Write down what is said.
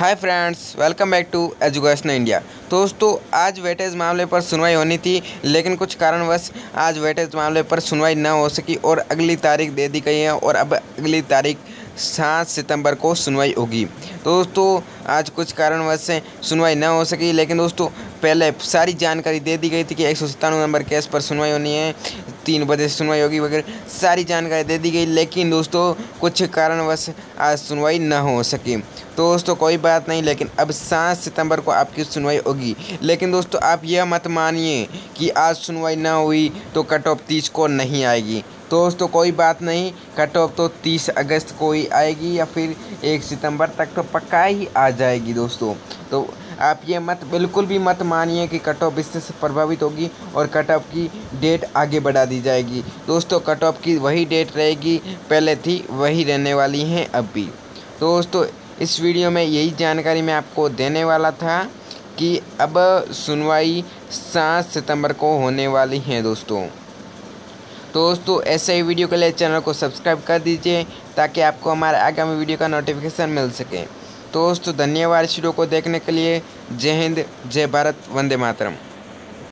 Hi friends, welcome back to education India. दोस्तों, आज weightage मामले पर सुनवाई होनी थी, लेकिन कुछ कारणवश आज वेटेज मामले पर सुनवाई न हो सकी और अगली तारीख दे दी गई है और अब अगली तारीख सात सितंबर को सुनवाई होगी। दोस्तों, आज कुछ कारणवश से सुनवाई न हो सकी, लेकिन दोस्तों, पहले सारी जानकारी दे दी गई थी कि एक सौ सत्तानवे नंबर केस पर सुनवाई होनी है, तीन बजे सुनवाई होगी, वगैरह सारी जानकारी दे दी गई, लेकिन दोस्तों, कुछ कारणवश आज सुनवाई न हो सकी। तो दोस्तों, कोई बात नहीं, लेकिन अब सात सितंबर को आपकी सुनवाई होगी। लेकिन दोस्तों, आप यह मत मानिए कि आज सुनवाई न हुई तो कट ऑफ़ तीस को नहीं आएगी। दोस्तों, कोई बात नहीं। कट ऑफ़ तो तीस अगस्त को ही आएगी या फिर एक सितंबर तक तो पक्का ही आ जाएगी दोस्तों। तो आप ये मत, बिल्कुल भी मत मानिए कि कट ऑफ़ इससे प्रभावित होगी और कट ऑफ़ की डेट आगे बढ़ा दी जाएगी। दोस्तों कट ऑफ़ की वही डेट रहेगी, पहले थी, वही रहने वाली हैं अब भी। तो दोस्तों, इस वीडियो में यही जानकारी मैं आपको देने वाला था कि अब सुनवाई सात सितंबर को होने वाली है दोस्तों। तो दोस्तों, ऐसे ही वीडियो के लिए चैनल को सब्सक्राइब कर दीजिए ताकि आपको हमारे आगामी वीडियो का नोटिफिकेशन मिल सके। तो दोस्तों, धन्यवाद शुरू को देखने के लिए। जय हिंद, जय भारत, वंदे मातरम।